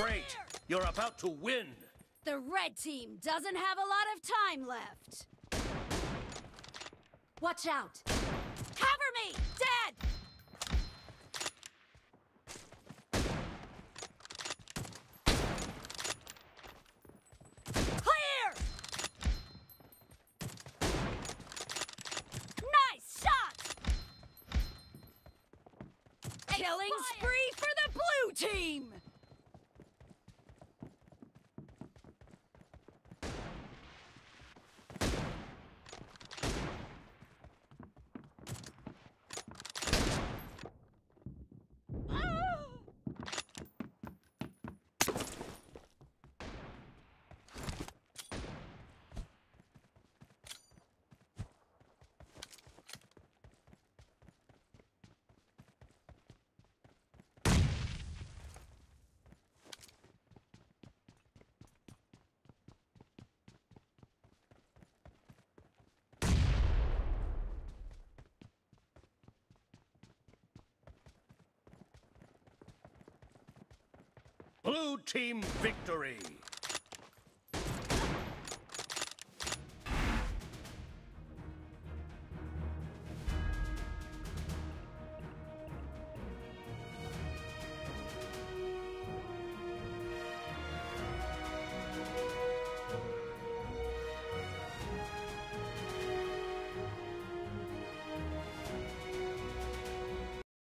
Great! You're about to win! The red team doesn't have a lot of time left. Watch out! Cover me! Dead! Clear! Nice shot! Killing spree for the blue team! Blue team victory!